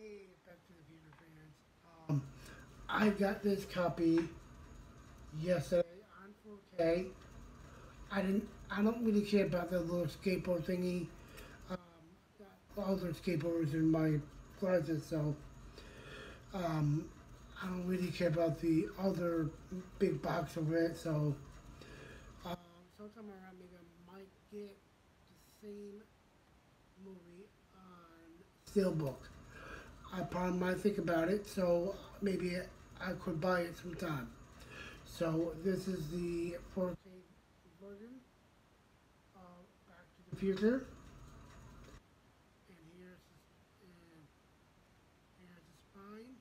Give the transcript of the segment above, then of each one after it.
Hey, Back to the Future fans. Um, I got this copy yesterday on 4K. I didn't. I don't really care about the little skateboard thingy. Um, got all the skateboarders in my closet, so um, I don't really care about the other big box of it. So um, sometime around maybe I might get the same movie on Steelbook. I probably might think about it, so maybe I could buy it sometime. So this is the 4K version of Back to the Future. And here's and here's the spine.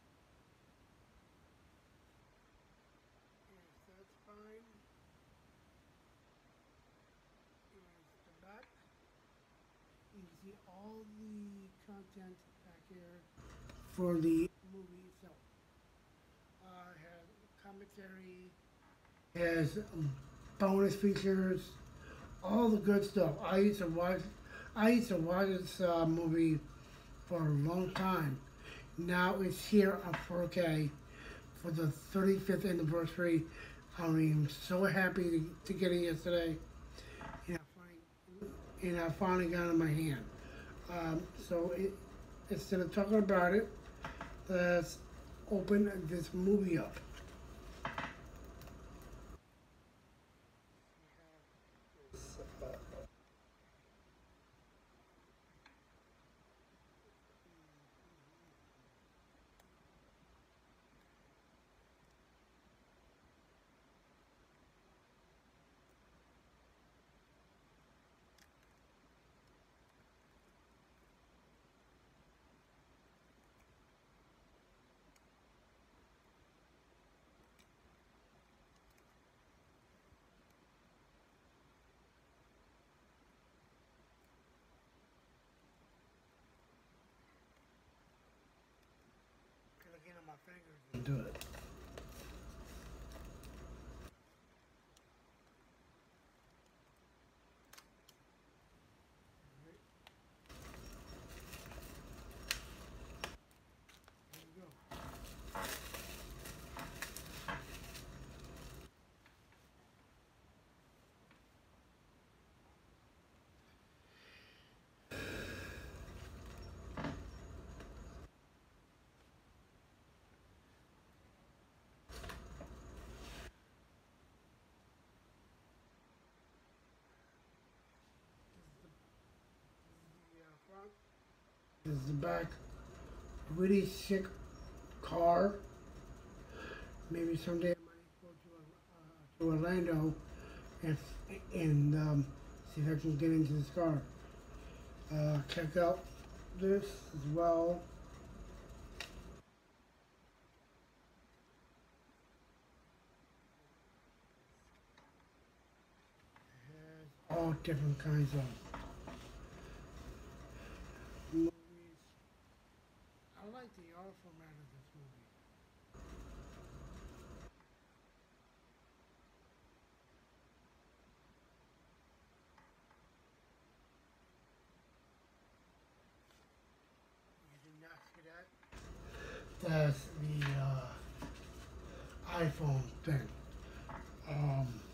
Here's that spine. Here's the back. You can see all the content back here for the movie itself. Uh, it has commentary, has um, bonus features, all the good stuff. I used to watch, I used to watch this uh, movie for a long time. Now it's here on 4K for the 35th anniversary. I mean, so happy to, to get it yesterday. And I finally, and I finally got it in my hand. Um, so it, instead of talking about it, let's open this movie up. Do it. Is the back. Really sick car. Maybe someday I might go to, uh, to Orlando and and um, see if I can get into this car. Uh, check out this as well. All different kinds of movies. I like the format of this movie. You did not see that? That's the uh, iPhone thing. Um,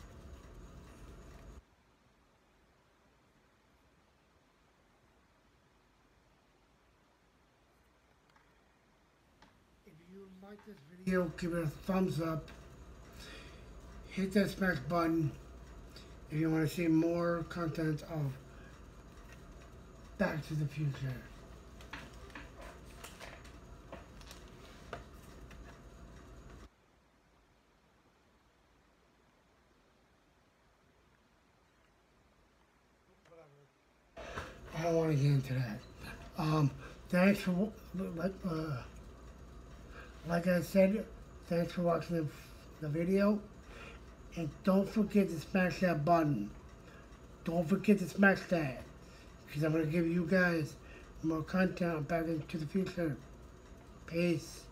like this video, give it a thumbs up. Hit that smash button if you want to see more content of Back to the Future. I don't want to get into that. Um, thanks for uh, like I said, thanks for watching the, the video. And don't forget to smash that button. Don't forget to smash that. Because I'm going to give you guys more content back into the future. Peace.